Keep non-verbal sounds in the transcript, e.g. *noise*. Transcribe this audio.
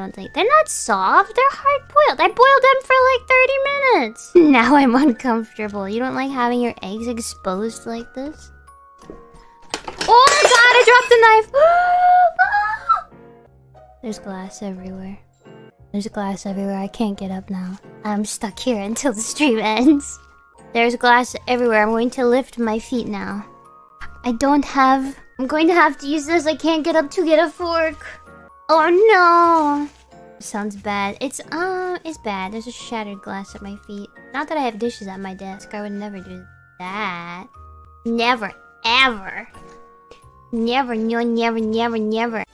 don't think they're not soft. They're hard boiled. I boiled them for like 30 minutes. *laughs* Now I'm uncomfortable. You don't like having your eggs exposed like this? Oh my god, I dropped the knife. *gasps* Ah! There's glass everywhere. There's glass everywhere. I can't get up now. I'm stuck here until the stream *laughs* ends. There's glass everywhere. I'm going to lift my feet now. I don't have... I'm going to have to use this. I can't get up to get a fork. Oh no! Sounds bad. It's, uh, it's bad. There's a shattered glass at my feet. Not that I have dishes at my desk. I would never do that. Never, ever. Never, no, never, never, never.